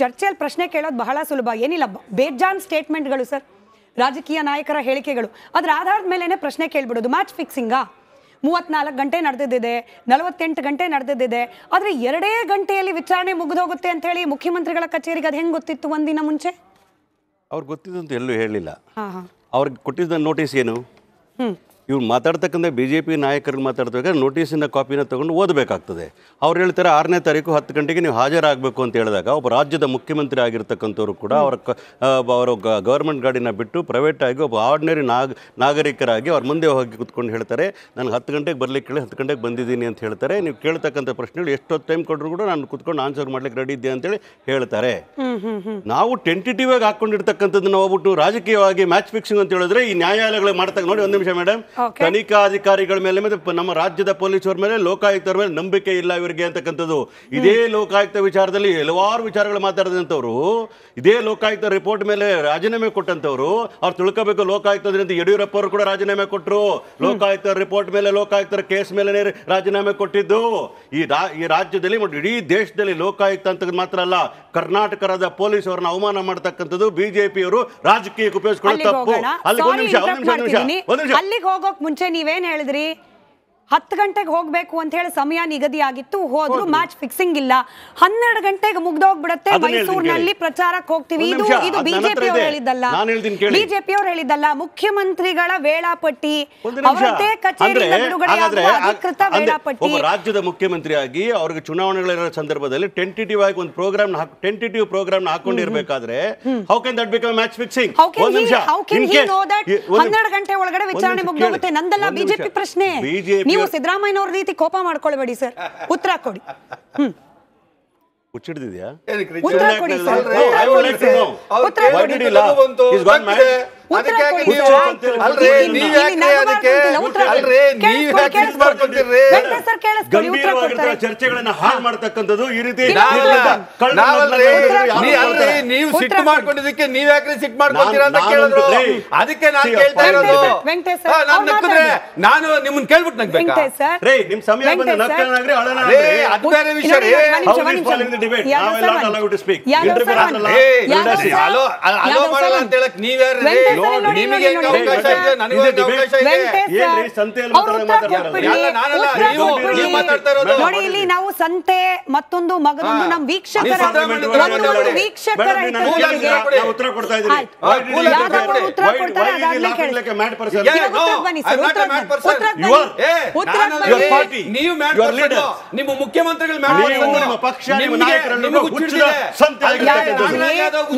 ಚರ್ಚೆಯಲ್ಲಿ ಪ್ರಶ್ನೆ ಕೇಳೋದು ಬಹಳ ಸುಲಭ. ಏನಿಲ್ಲ ಬೇಜಾನ್ ಸ್ಟೇಟ್ಮೆಂಟ್ಗಳು ಸರ್. ರಾಜಕೀಯ ನಾಯಕರ ಹೇಳಿಕೆಗಳು. ಅದ್ರ ಆಧಾರದ ಮೇಲೇ ಪ್ರಶ್ನೆ ಕೇಳ್ಬಿಡೋದು. ಮ್ಯಾಚ್ ಫಿಕ್ಸಿಂಗಾ ಮೂವತ್ನಾಲ್ಕು ಗಂಟೆ ನಡೆದಿದ್ದಿದೆ. ನಲವತ್ತೆಂಟು ಗಂಟೆ ನಡೆದಿದ್ದಿದೆ. ಆದರೆ ಎರಡೇ ಗಂಟೆಯಲ್ಲಿ ವಿಚಾರಣೆ ಮುಗಿದೋಗುತ್ತೆ ಅಂತ ಹೇಳಿ ಮುಖ್ಯಮಂತ್ರಿಗಳ ಕಚೇರಿಗೆ ಅದು ಹೆಂಗೆ ಗೊತ್ತಿತ್ತು ಒಂದಿನ ಮುಂಚೆ? ಅವ್ರಿಗೆ ಗೊತ್ತಿದ್ದಂತ ಎಲ್ಲೂ ಹೇಳಿಲ್ಲ. ಅವ್ರಿಗೆ ಕೊಟ್ಟಿದ್ದ ನೋಟಿಸ್ ಏನು? ಇವ್ರು ಮಾತಾಡ್ತಕ್ಕಂಥ ಬಿ ಜೆ ಪಿ ನಾಯಕರಿಗೆ ಮಾತಾಡ್ತಾರೆ ನೋಟಿಸಿನ ಕಾಪಿನ ತೊಗೊಂಡು ಓದಬೇಕಾಗ್ತದೆ. ಅವ್ರು ಹೇಳ್ತಾರೆ ಆರನೇ ತಾರೀಕು ಹತ್ತು ಗಂಟೆಗೆ ನೀವು ಹಾಜರಾಗಬೇಕು ಅಂತ ಹೇಳಿದಾಗ ಒಬ್ಬ ರಾಜ್ಯದ ಮುಖ್ಯಮಂತ್ರಿ ಆಗಿರ್ತಕ್ಕಂಥವ್ರು ಕೂಡ ಅವರ ಅವರು ಗವರ್ಮೆಂಟ್ ಗಾಡಿನ ಬಿಟ್ಟು ಪ್ರೈವೇಟ್ ಆಗಿ ಒಬ್ಬ ಆರ್ಡಿನರಿ ನಾಗ ನಾಗರಿಕರಾಗಿ ಅವ್ರ ಮುಂದೆ ಹೋಗಿ ಕುತ್ಕೊಂಡು ಹೇಳ್ತಾರೆ ನನಗೆ ಹತ್ತು ಗಂಟೆಗೆ ಬರಲಿಕ್ಕೆ ಕೇಳಿ ಹತ್ತು ಗಂಟೆಗೆ ಬಂದಿದ್ದೀನಿ ಅಂತ ಹೇಳ್ತಾರೆ. ನೀವು ಕೇಳ್ತಕ್ಕಂಥ ಪ್ರಶ್ನೆಗಳು ಎಷ್ಟೊತ್ತು ಟೈಮ್ ಕೊಟ್ಟರು ಕೂಡ ನಾನು ಕುತ್ಕೊಂಡು ಆನ್ಸರ್ ಮಾಡ್ಲಿಕ್ಕೆ ರೆಡಿ ಇದ್ದೆ ಅಂತೇಳಿ ಹೇಳ್ತಾರೆ. ನಾವು ಟೆಂಟಿಟಿವ್ ಆಗಿ ನಾವು ಹೋಗ್ಬಿಟ್ಟು ರಾಜಕೀಯವಾಗಿ ಮ್ಯಾಚ್ ಫಿಕ್ಸಿಂಗ್ ಅಂತ ಹೇಳಿದ್ರೆ ಈ ನ್ಯಾಯಾಲಯಗಳಿಗೆ ಮಾಡ್ತಕ್ಕ ನೋಡಿ ಒಂದು ನಿಮಿಷ ಮೇಡಮ್ Okay. ತನಿಖಾ ಅಧಿಕಾರಿಗಳ ಮೇಲೆ ಮತ್ತೆ ನಮ್ಮ ರಾಜ್ಯದ ಪೊಲೀಸರ ಮೇಲೆ ಲೋಕಾಯುಕ್ತರ ಮೇಲೆ ನಂಬಿಕೆ ಇಲ್ಲ ಇವರಿಗೆ ಅಂತಕ್ಕಂಥದ್ದು. ಇದೇ ಲೋಕಾಯುಕ್ತ ವಿಚಾರದಲ್ಲಿ ಹಲವಾರು ವಿಚಾರಗಳು ಮಾತಾಡಿದಂಥವ್ರು. ಇದೇ ಲೋಕಾಯುಕ್ತ ರಿಪೋರ್ಟ್ ಮೇಲೆ ರಾಜೀನಾಮೆ ಕೊಟ್ಟಂತವ್ರು ಅವ್ರು ತಿಳ್ಕೋಬೇಕು ಲೋಕಾಯುಕ್ತದ್ರಿಂದ ಯಡಿಯೂರಪ್ಪ ಅವರು ಕೂಡ ರಾಜೀನಾಮೆ ಕೊಟ್ಟರು ಲೋಕಾಯುಕ್ತ ರಿಪೋರ್ಟ್ ಮೇಲೆ ಲೋಕಾಯುಕ್ತರ ಕೇಸ್ ಮೇಲೆ ರಾಜೀನಾಮೆ ಕೊಟ್ಟಿದ್ದು. ಈ ರಾ ಈ ರಾಜ್ಯದಲ್ಲಿ ಇಡೀ ದೇಶದಲ್ಲಿ ಲೋಕಾಯುಕ್ತ ಅಂತ ಮಾತ್ರ ಅಲ್ಲ ಕರ್ನಾಟಕದ ಪೊಲೀಸ್ ಅವರನ್ನ ಅವಮಾನ ಮಾಡ್ತಕ್ಕಂಥದ್ದು ಬಿಜೆಪಿಯವರು ರಾಜಕೀಯಕ್ಕೆ ಉಪಯೋಗಿಸಿಕೊಳ್ಳೋ ತಪ್ಪು. ಅಲ್ಲಿಗೆ ಒಂದು ನಿಮಿಷ ಒಂದು ನಿಮಿಷ ಒಂದು ನಿಮಿಷ ಹೋಗೋಕ್ ಮುಂಚೆ ನೀವೇನ್ ಹೇಳಿದ್ರಿ? ಹತ್ತು ಗಂಟೆಗೆ ಹೋಗ್ಬೇಕು ಅಂತ ಹೇಳಿ ಸಮಯ ನಿಗದಿ ಆಗಿತ್ತು ಹೋದ್ರು. ಮ್ಯಾಚ್ ಫಿಕ್ಸಿಂಗ್ ಇಲ್ಲ. ಹನ್ನೆರಡು ಗಂಟೆಗೆ ಮುಗ್ದೋಗ್ಬಿಡತ್ತೆ. ಮೈಸೂರಿನಲ್ಲಿ. ಪ್ರಚಾರಕ್ಕೆ ಹೋಗ್ತೀವಿ. ಇದು ಇದು ಬಿಜೆಪಿ ಅವರು ಹೇಳಿದ್ದಲ್ಲ. ಬಿಜೆಪಿ ಅವರು ಹೇಳಿದ್ದಲ್ಲ ಮುಖ್ಯಮಂತ್ರಿಗಳ ವೇಳಾಪಟ್ಟಿ ಅವರದೇ ಅಧಿಕೃತ ವೇಳಾಪಟ್ಟಿ. ರಾಜ್ಯದ ಮುಖ್ಯಮಂತ್ರಿಯಾಗಿ ಅವ್ರಿಗೆ ಚುನಾವಣೆಗಳಿರೋ ಸಂದರ್ಭದಲ್ಲಿ ಟೆಂಟಿಟಿವ್ ಆಗಿ ಒಂದು program tentative program ಹಾಕೊಂಡಿರ್ಬೇಕಾದ್ರೆ how can that become match fixing ಹನ್ನೆರಡು ಗಂಟೆ ಒಳಗಡೆ ವಿಚಾರಣೆ ಮುಗ್ದೋಗುತ್ತೆ? ನಂದಲ್ಲ ಬಿಜೆಪಿ ಪ್ರಶ್ನೆ. BJP ನೀವು ಸಿದ್ದರಾಮಯ್ಯ ಸಿದ್ದರಾಮಯ್ಯನವ್ರ ರೀತಿ ಕೋಪ ಮಾಡ್ಕೊಳ್ಬೇಡಿ ಸರ್. ಉತ್ತರ ಕೊಡಿ. ಹ್ಮ್. ಹುಚ್ಚಿಡ್ದಿದ್ಯಾ? ಉತ್ತರ ಕೊಡಿ ಸರ್. ಉತ್ತರ ಕೊಡಿ ಸರ್. ಉತ್ತರ ಕೊಡಿ. ಚರ್ಚೆಗಳನ್ನ ಹಾಳು ಮಾಡ್ತಕ್ಕಂಥದ್ದು ಈ ರೀತಿ ನಾವಲ್ಲ? ನೀವು ಸಿಟ್ಟು ಮಾಡ್ಕೊಂಡಿದ್ದಕ್ಕೆ ನೀವ್ ಯಾಕ್ರಿ ಸಿಟ್ಟು ಮಾಡ್ಕೊಂತೀರಾ ಅಂತ ನಾನು- ಕೇಳಿದ್ರು? ಅದಕ್ಕೆ ನಾನು ಕೇಳ್ತಾ ಇರೋದು. ಹಾ, ನಾನ್ ನಕ್ಕಿದ್ರೆ ನಾನು ನಿಮ್ಮನ್ನ ಕೇಳ್ಬಿಟ್ಟು ನಂಗೆ ಸರ್ ರೇ ನಿಮ್ ಸಮಯ ಬಂದ. ನಕ್ಕನಾಗ್ರಿ ರೇ ಅಳನಾಗ್ರಿ ಅದು ಬೇರೆ ವಿಷಯ. ರೀ to speak. Yadav Interview sir ಮಾಡಲ್ಲ. ಅಲೋ ಯಾದವ್ ಮಾಡಲ್ಲ ಅಂತ ಹೇಳಕ್ ಸರ್ ನೋಡಿ, ನಿಮಗೆ ಅವಕಾಶ ಇದೆ? ನನಗೂ. ಅವಕಾಶ ಇದೆ. ಏನ್ರಿ, ಸಂತೆಯಲ್ಲಿ. ನೋಡಿ ಇಲ್ಲಿ ನಾವು ಸಂತೆ ಮತ್ತೊಂದು ಮಗದೊಂದು ನಮ್ ನಮ್ಮ ವೀಕ್ಷಕರ ವೀಕ್ಷಕರ ಉತ್ತರ ಕೊಡ್ತಾ ಇದ್ದೀನಿ. ಉತ್ತರ ಕೊಡ್ತಾರೆ, ಅದಾದ್ಮೇಲೆ ಕೇಳಿ. ನೀವು ನಿಮ್ಮ ಮುಖ್ಯಮಂತ್ರಿಗಳು ನಿಮ್ಮ ಪಕ್ಷ, ನಿಮ್ಮ ನಾಯಕರನ್ನು. ಸಂತೆ ಯಾದವ್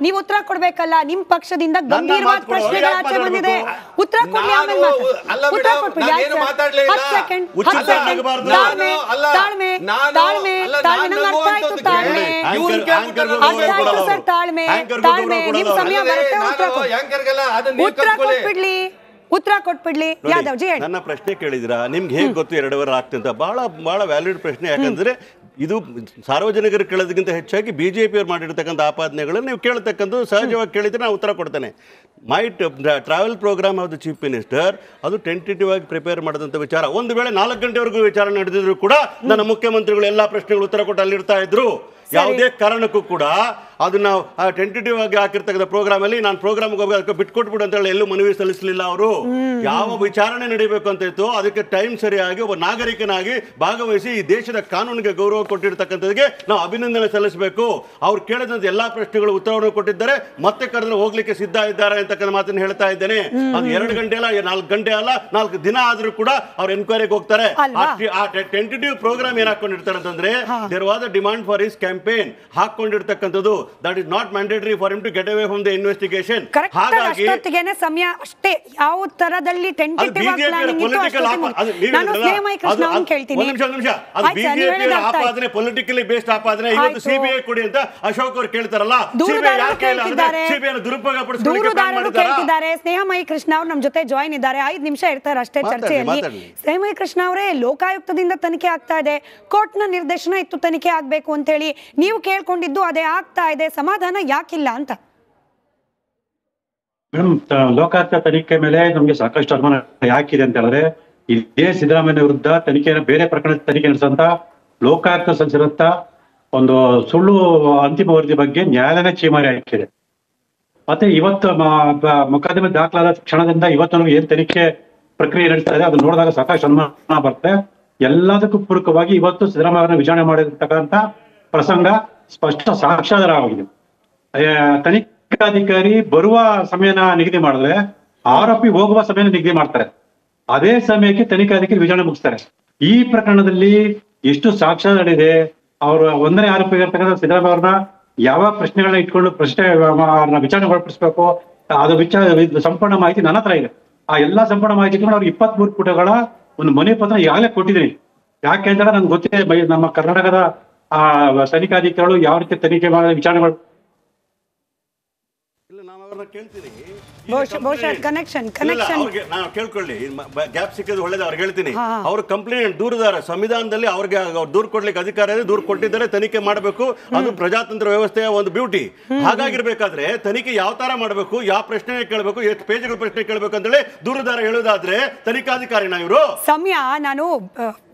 ನೀವು ಉತ್ತರ ಕೊಡ್ಬೇಕಲ್ಲ? ನಿಮ್ ಪಕ್ಷದಿಂದ ಗಂಭೀರವಾದ ಪ್ರಶ್ನೆಗಳ ಕೊಡು, ಆಚೆ ಬಂದಿದೆ? ಉತ್ತರ ಕೊಡ್ಲಿ ಆಮೇಲೆ ಉತ್ತರ ಕೊಟ್ಬಿಡಿ, ಸೆಕೆಂಡ್. ತಾಳ್ಮೆ ತಾಳ್ಮೆ ತಾಳ್ಮೆ ಅಲ್ಲ, ತಾಳ್ಮೆ ನಾನು ನಂಗೆ ಅರ್ಥ ಆಯ್ತು ತಾಳ್ಮೆ. ಕೇಳಿ. ಇವ್ರು ಆಂಕರ್- ಕೇಳ್ಬಿಟ್ಟು ಆಂಕರ್ಗೂ ನಾನು ಗೌರವ ಅರ್ಥ ಆಯ್ತು ಸರ್ ತಾಳ್ಮೆ ಆಂಕರ್ಗೂ ತಾಳ್ಮೆ. ನಿಮ್ ಸಮಯ. ಬರುತ್ತೆ ಉತ್ತರ ಕೊಡಿ. ಕೊಟ್ಬಿಡ್ಲಿ ಉತ್ತರ ಕೊಟ್ಬಿಡ್ಲಿ. ಯಾದವ್ ಜಿ ನನ್ನ ಪ್ರಶ್ನೆ ಕೇಳಿದಿರಾ ನಿಮ್ಗೆ ಹೇಗೆ ಗೊತ್ತು ಎರಡೂವರೆ ಆಗ್ತಂತ ಬಹಳ ಬಹಳ ವ್ಯಾಲಿಡ್ ಪ್ರಶ್ನೆ. ಯಾಕಂದ್ರೆ ಇದು ಸಾರ್ವಜನಿಕರು ಕೇಳೋದಕ್ಕಿಂತ ಹೆಚ್ಚಾಗಿ ಬಿ ಜೆ ಪಿಯವ್ರು ಮಾಡಿರ್ತಕ್ಕಂಥ ಆಪಾದನೆಗಳನ್ನು ನೀವು ಕೇಳ್ತಕ್ಕಂಥದ್ದು ಸಹಜವಾಗಿ ಕೇಳಿದರೆ ನಾನು ಉತ್ತರ ಕೊಡ್ತೇನೆ. My travel program of the chief minister ಅದು ಟೆಂಟೇಟಿವ್ ಆಗಿ ಪ್ರಿಪೇರ್ ಮಾಡಿದಂಥ ವಿಚಾರ. ಒಂದು ವೇಳೆ ನಾಲ್ಕು ಗಂಟೆವರೆಗೂ ವಿಚಾರ ನಡೆದಿದ್ರು ಕೂಡ ನನ್ನ ಮುಖ್ಯಮಂತ್ರಿಗಳು ಎಲ್ಲ ಪ್ರಶ್ನೆಗಳು ಉತ್ತರ ಕೊಟ್ಟು ಅಲ್ಲಿರ್ತಾ ಇದ್ರು. ಯಾವುದೇ ಕಾರಣಕ್ಕೂ ಕೂಡ ಅದನ್ನ ಟೆಂಟೇಟಿವ್ ಆಗಿ ಹಾಕಿರ್ತಕ್ಕಂಥ ಪ್ರೋಗ್ರಾಮ್ ಅಲ್ಲಿ ನಾನು ಪ್ರೋಗ್ರಾಮ್ ಹೋಗಿ ಬಿಟ್ಕೊಟ್ಬಿಡು ಅಂತ ಹೇಳಿ ಎಲ್ಲೂ ಮನವಿ ಸಲ್ಲಿಸಲಿಲ್ಲ ಅವರು. ಯಾವ ವಿಚಾರಣೆ ನಡೀಬೇಕು ಅಂತ ಇತ್ತು ಅದಕ್ಕೆ ಟೈಮ್ ಸರಿಯಾಗಿ ಒಬ್ಬ ನಾಗರಿಕನಾಗಿ ಭಾಗವಹಿಸಿ ಈ ದೇಶದ ಕಾನೂನಿಗೆ ಗೌರವ ಕೊಟ್ಟಿರ್ತಕ್ಕಂಥದ್ದಿಗೆ ನಾವು ಅಭಿನಂದನೆ ಸಲ್ಲಿಸಬೇಕು. ಅವ್ರು ಕೇಳಿದಂತ ಎಲ್ಲಾ ಪ್ರಶ್ನೆಗಳು ಉತ್ತರವನ್ನು ಕೊಟ್ಟಿದ್ದಾರೆ. ಮತ್ತೆ ಕರೆದ್ರೆ ಹೋಗ್ಲಿಕ್ಕೆ ಸಿದ್ಧ ಇದ್ದಾರೆ ಅಂತಕ್ಕಂಥ ಮಾತನ್ನು ಹೇಳ್ತಾ ಇದ್ದೇನೆ. ಅದು ಎರಡು ಗಂಟೆ ಅಲ್ಲ ನಾಲ್ಕು ಗಂಟೆ ಅಲ್ಲ ನಾಲ್ಕು ದಿನ ಆದ್ರೂ ಕೂಡ ಅವ್ರು ಎನ್ಕ್ವೈರಿಗೆ ಹೋಗ್ತಾರೆ. ಆ ಟೆಂಟೇಟಿವ್ ಪ್ರೋಗ್ರಾಮ್ ಏನ್ ಹಾಕೊಂಡಿರ್ತಾರೆ ಅಂತಂದ್ರೆ there was a demand for his campaign ಹಾಕೊಂಡಿರ್ತಕ್ಕಂಥದ್ದು. That is not mandatory for him to get away from the investigation ಹಾಗಾಗಿ ಸಮಯ ಅಷ್ಟೇ ಯಾವ ತರದಲ್ಲಿ. ಆಪಾದನೆ ಪೊಲಿಟಿಕಲಿ ಬೇಸ್ಡ್ ಆಪಾದನೆ. ಇವತ್ತು. ಸಿಬಿಐ ಕೊಡಿ ಅಂತ ಅಶೋಕ್ ಅವರು ಕೇಳ್ತಾರಲ್ಲ. ಸಿಬಿಐ ದೂರುದಾರರು ಕೇಳ್ತಿದ್ದಾರೆ. ಸ್ನೇಹಮಯಿ ಕೃಷ್ಣ ಅವ್ರು ನಮ್ಮ ಜೊತೆ ಜಾಯಿನ್ ಇದ್ದಾರೆ. ಐದು ನಿಮಿಷ ಇರ್ತಾರೆ ಅಷ್ಟೇ ಚರ್ಚೆಯಲ್ಲಿ. ಸ್ನೇಹಮಯಿ ಕೃಷ್ಣ ಅವರೇ ಲೋಕಾಯುಕ್ತದಿಂದ ತನಿಖೆ ಆಗ್ತಾ ಇದೆ. ಕೋರ್ಟ್ನ ನಿರ್ದೇಶನ ಇತ್ತು ತನಿಖೆ ಆಗ್ಬೇಕು ಅಂತ ಹೇಳಿ ನೀವು ಕೇಳ್ಕೊಂಡಿದ್ದು ಅದೇ ಆಗ್ತಾ ಇದೆ. ಸಮಾಧಾನ ಯಾಕಿಲ್ಲ ಅಂತ? ಮೇಡಮ್ ಲೋಕಾಯುಕ್ತ ತನಿಖೆ ಮೇಲೆ ನಮ್ಗೆ ಸಾಕಷ್ಟು ಅನುಮಾನ ಯಾಕಿದೆ ಅಂತ ಹೇಳಿದ್ರೆ, ಇದೇ ಸಿದ್ದರಾಮಯ್ಯ ವಿರುದ್ಧ ತನಿಖೆ ಬೇರೆ ಪ್ರಕರಣ ತನಿಖೆ ನಡೆಸಂತ ಲೋಕಾಯುಕ್ತ ಸಲ್ಲಿಸಿದಂತ ಒಂದು ಸುಳ್ಳು ಅಂತಿಮ ವರದಿ ಬಗ್ಗೆ ನ್ಯಾಯಾಲಯನೇ ಚೀಮಾರಿ ಹಾಕಿದೆ. ಮತ್ತೆ ಇವತ್ತು ಮೊಕದ್ದಮೆ ದಾಖಲಾದ ಕ್ಷಣದಿಂದ ಇವತ್ತು ಏನ್ ತನಿಖೆ ಪ್ರಕ್ರಿಯೆ ನಡೀತಾ ಇದೆ, ಅದನ್ನ ನೋಡಿದಾಗ ಸಾಕಷ್ಟು ಅನುಮಾನ ಬರುತ್ತೆ. ಎಲ್ಲದಕ್ಕೂ ಪೂರಕವಾಗಿ ಇವತ್ತು ಸಿದ್ದರಾಮಯ್ಯ ವಿಚಾರಣೆ ಮಾಡಿರ್ತಕ್ಕಂಥ ಪ್ರಸಂಗ ಸ್ಪಷ್ಟ ಸಾಕ್ಷಾಧಾರ ಆಗಿದೆ ತನಿಖಾಧಿಕಾರಿ ಬರುವ ಸಮಯನ ನಿಗದಿ ಮಾಡಿದ್ರೆ, ಆರೋಪಿ ಹೋಗುವ ಸಮಯನ ನಿಗದಿ ಮಾಡ್ತಾರೆ. ಅದೇ ಸಮಯಕ್ಕೆ ತನಿಖಾಧಿಕಾರಿ ವಿಚಾರಣೆ ಮುಗಿಸ್ತಾರೆ. ಈ ಪ್ರಕರಣದಲ್ಲಿ ಎಷ್ಟು ಸಾಕ್ಷ್ಯಾಧಾರ ಇದೆ, ಅವರ ಒಂದನೇ ಆರೋಪಿ ಇರ್ತಕ್ಕಂಥ ಸಿದ್ದರಾಮಯ್ಯ ಅವ್ರನ್ನ ಯಾವ ಪ್ರಶ್ನೆಗಳನ್ನ ಇಟ್ಕೊಂಡು ಪ್ರಶ್ನೆ ವಿಚಾರಣೆ ಒಳಪಡಿಸ್ಬೇಕು ಅದು ವಿಚಾರ ಸಂಪೂರ್ಣ ಮಾಹಿತಿ ನನ್ನ ಹತ್ರ ಇದೆ. ಆ ಎಲ್ಲಾ ಸಂಪೂರ್ಣ ಮಾಹಿತಿ ಇಟ್ಕೊಂಡು ಅವ್ರಿಗೆ ಇಪ್ಪತ್ತ್ ಮೂರು ಪುಟಗಳ ಒಂದು ಮನೆ ಪತ್ರ ಈಗಾಗಲೇ ಕೊಟ್ಟಿದ್ದೀನಿ. ಯಾಕೆ ಅಂತ ನನ್ಗೆ ಗೊತ್ತಿದೆ ನಮ್ಮ ಕರ್ನಾಟಕದ ಆ ತನಿಖಾಧಿಕಾರಿಗಳು ಯಾವ ರೀತಿ ತನಿಖೆ ವಿಚಾರಣೆ ಮಾಡಿ ಇಲ್ಲ ನಾನು ಅವರನ್ನ ಕೇಳ್ತೀನಿ ಬಹುಶಃ- ನಾನು ಕೇಳ್ಕೊಳ್ಳಿ. ಗ್ಯಾಪ್ ಸಿಕ್ಕಿದ್ರೆ ಒಳ್ಳೇದು ಅವ್ರಿಗೆ ಹೇಳ್ತೀನಿ. ಅವ್ರ ಕಂಪ್ಲೇಂಟ್ ದೂರದಾರ ಸಂವಿಧಾನದಲ್ಲಿ ಅವ್ರಿಗೆ ಅವ್ರು ದೂರು ಕೊಡ್ಲಿಕ್ಕೆ ಅಧಿಕಾರ ಇದೆ ದೂರು ಕೊಟ್ಟಿದ್ದಾರೆ ತನಿಖೆ ಮಾಡಬೇಕು. ಅದು ಪ್ರಜಾತಂತ್ರ ವ್ಯವಸ್ಥೆಯ ಒಂದು ಬ್ಯೂಟಿ ಹಾಗಾಗಿರ್ಬೇಕಾದ್ರೆ ತನಿಖೆ ಯಾವ ತರ ಮಾಡಬೇಕು ಯಾವ ಪ್ರಶ್ನೆ ಕೇಳಬೇಕು ಎಷ್ಟು ಪೇಜ್ಗಳ ಪ್ರಶ್ನೆ ಕೇಳಬೇಕು ಅಂತೇಳಿ ದೂರದಾರ ಹೇಳೋದಾದ್ರೆ ತನಿಖಾಧಿಕಾರಿನ ಇವರು. ಸಮಯ ನಾನು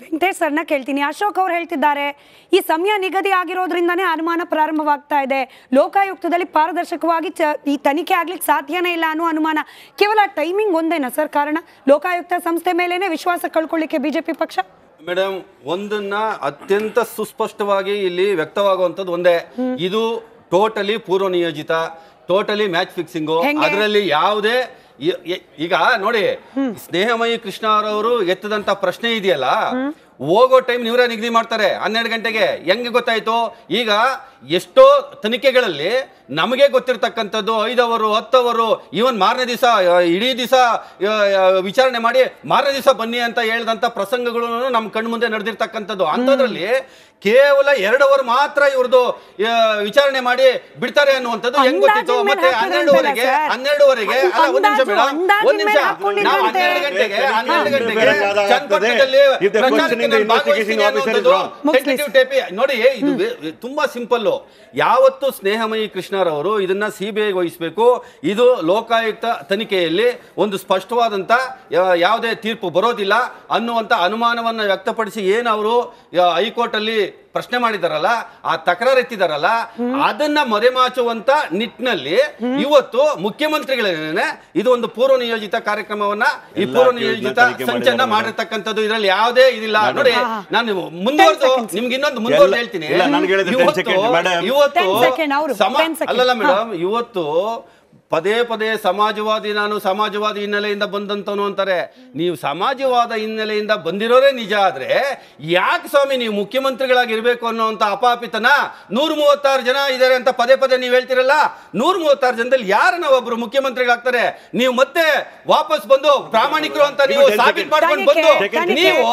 ವೆಂಕಟೇಶ್ ಸರ್ನ ಕೇಳ್ತೀನಿ. ಅಶೋಕ್ ಅವ್ರು ಹೇಳ್ತಿದ್ದಾರೆ ಈ ಸಮಯ ನಿಗದಿ ಆಗಿರೋದ್ರಿಂದಾನೇ ಅನುಮಾನ ಪ್ರಾರಂಭವಾಗ್ತಾ ಇದೆ. ಲೋಕಾಯುಕ್ತದಲ್ಲಿ ಪಾರದರ್ಶಕವಾಗಿ ಈ ತನಿಖೆ ಆಗ್ಲಿಕ್ಕೆ ಸಾಧ್ಯನೇ ಇಲ್ಲ ಅನ್ನೋ ಅನುಮಾನ. ಕೇವಲ ಟೈಮಿಂಗ್ ಒಂದೇನಾ ಸರ್ ಕಾರಣ? ಲೋಕಾಯುಕ್ತ ಸಂಸ್ಥೆ ಮೇಲೇನೆ ವಿಶ್ವಾಸ ಕಳ್ಕೊಳ್ಳಿಕ್ಕೆ ಬಿಜೆಪಿ ಪಕ್ಷ? ಮೇಡಮ್ ಒಂದನ್ನ ಅತ್ಯಂತ ಸುಸ್ಪಷ್ಟವಾಗಿ ಇಲ್ಲಿ ವ್ಯಕ್ತವಾಗುವಂಥದ್ದು ಒಂದೇ. ಇದು ಟೋಟಲಿ ಪೂರ್ವ ನಿಯೋಜಿತ ಟೋಟಲಿ ಮ್ಯಾಚ್ ಫಿಕ್ಸಿಂಗು? ಅದರಲ್ಲಿ ಯಾವುದೇ ಈಗ ನೋಡಿ ಸ್ನೇಹಮಯಿ ಕೃಷ್ಣ ಅವರವರು ಎತ್ತದಂತ ಪ್ರಶ್ನೆ ಇದೆಯಲ್ಲ? ಹೋಗೋ ಟೈಮ್ ಇವರೇ ನಿಗದಿ ಮಾಡ್ತಾರೆ ಹನ್ನೆರಡು ಗಂಟೆಗೆ ಹೆಂಗೆ ಗೊತ್ತಾಯ್ತು ಈಗ ಎಷ್ಟೋ ತನಿಖೆಗಳಲ್ಲಿ ನಮಗೆ ಗೊತ್ತಿರ್ತಕ್ಕಂಥದ್ದು ಐದವರು ಹತ್ತವರು ಈವನ್ ಮಾರನೇ ದಿವಸ ಇಡೀ ದಿವಸ ವಿಚಾರಣೆ ಮಾಡಿ ಮಾರನೇ ದಿವಸ ಬನ್ನಿ ಅಂತ ಹೇಳಿದಂಥ ಪ್ರಸಂಗಗಳು ನಮ್ಮ ಕಣ್ಣು ಮುಂದೆ ನಡೆದಿರ್ತಕ್ಕಂಥದ್ದು ಅಂಥದ್ರಲ್ಲಿ ಕೇವಲ ಎರಡು ಅವರ್ ಮಾತ್ರ ಇವ್ರದ್ದು ವಿಚಾರಣೆ ಮಾಡಿ ಬಿಡ್ತಾರೆ ಅನ್ನುವಂಥದ್ದು ಹೆಂಗ್ ಗೊತ್ತಿತ್ತು ಮತ್ತೆ ಹನ್ನೆರಡುವರೆಗೆ. ಹನ್ನೆರಡುವರೆಗೆ ಅಲ್ಲ ಒಂದ್ ನಿಮಿಷ ಮೇಡಮ್ ಒಂದ್ ನಿಮಿಷ. ನಾವು ಹನ್ನೆರಡು ಗಂಟೆಗೆ ಹನ್ನೆರಡು. ಗಂಟೆಗೆ ಚಂದ್ರದಲ್ಲಿ ಚನ್ನಪಟ್ಟಣದಲ್ಲಿ ಭಾಗವಹಿಸ್ತೀನಿ ನೋಡಿ ಇದು ತುಂಬಾ ಸಿಂಪಲ್ ಯಾವತ್ತು ಸ್ನೇಹಮಯಿ ಕೃಷ್ಣರವರು ಇದನ್ನ ಸಿಬಿಐ ವಹಿಸಬೇಕು. ಇದು ಲೋಕಾಯುಕ್ತ ತನಿಖೆಯಲ್ಲಿ ಒಂದು ಸ್ಪಷ್ಟವಾದಂತ ಯಾವುದೇ ತೀರ್ಪು ಬರೋದಿಲ್ಲ ಅನ್ನುವಂತ ಅನುಮಾನವನ್ನ ವ್ಯಕ್ತಪಡಿಸಿ ಏನು ಅವರು ಹೈಕೋರ್ಟ್ ಅಲ್ಲಿ ಪ್ರಶ್ನೆ ಮಾಡಿದಾರಲ್ಲ ಆ ತಕರಾರು ಎತ್ತಿದಾರಲ್ಲ ಅದನ್ನ ಮರೆಮಾಚುವಂತ ನಿಟ್ಟಿನಲ್ಲಿ ಇವತ್ತು ಮುಖ್ಯಮಂತ್ರಿಗಳೇನೆ ಇದು ಒಂದು ಪೂರ್ವ ನಿಯೋಜಿತ ಕಾರ್ಯಕ್ರಮವನ್ನ ಈ ಪೂರ್ವ ನಿಯೋಜಿತ ಸಂಚಲನ ಸಂಚನ್ನ ಮಾಡಿರ್ತಕ್ಕಂಥದ್ದು ಇದರಲ್ಲಿ ಯಾವುದೇ ಇದಿಲ್ಲ. ನೋಡಿ. ನಾನು ಮುಂದುವರೆದು 10 ನಿಮ್ಗೆ ಇನ್ನೊಂದು ಮುಂದುವರೆದು ಹೇಳ್ತೀನಿ. ಇಲ್ಲ, ನನಗೆ ಹೇಳಿದ್ರೆ 10 ಇವತ್ತು ಇವತ್ತು 10 second ಅವ್ರು, ಸಮ 10 ಅಲ್ಲಲ್ಲ ಮೇಡಮ್ ಇವತ್ತು ಪದೇ ಪದೇ ಸಮಾಜವಾದಿ ನಾನು ಸಮಾಜವಾದಿ ಹಿನ್ನೆಲೆಯಿಂದ ಬಂದಂತವನು ಅಂತಾರೆ. ನೀವು ಸಮಾಜವಾದ ಹಿನ್ನೆಲೆಯಿಂದ ಬಂದಿರೋರೇ ನಿಜ ಆದ್ರೆ ಯಾಕೆ ಸ್ವಾಮಿ ನೀವು ಮುಖ್ಯಮಂತ್ರಿಗಳಾಗಿ ಇರಬೇಕು ಅನ್ನೋಂಥ ಅಪಾಪಿತನ ನೂರ ಮೂವತ್ತಾರು ಜನ ಇದ್ದಾರೆ ಅಂತ ಪದೇ ಪದೇ ನೀವು ಹೇಳ್ತಿರಲ್ಲ? ನೂರ ಮೂವತ್ತಾರು ಜನದಲ್ಲಿ ಯಾರನ್ನ ಒಬ್ಬರು ಮುಖ್ಯಮಂತ್ರಿಗಳಾಗ್ತಾರೆ? ನೀವು ಮತ್ತೆ ವಾಪಸ್ ಬಂದು ಪ್ರಾಮಾಣಿಕರು ಅಂತ ನೀವು ಸಾಬೀತ್ ಮಾಡ್ಕೊಂಡು ಬಂದು ತನಿಖೆ, ತನಿಖೆ. ನೀವು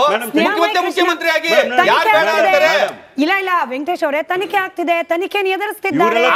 ಮುಖ್ಯಮಂತ್ರಿ ಮುಖ್ಯಮಂತ್ರಿಯಾಗಿ ಯಾರು ಬೇಡ ಅಂತಾರೆ? ಇಲ್ಲ ಇಲ್ಲ ವೆಂಕಟೇಶ್ ಅವರೇ ತನಿಖೆ ಆಗ್ತಿದೆ. ತನಿಖೆಯನ್ನು ಎದುರಿಸ್ತಿದ್ದಾರೆ.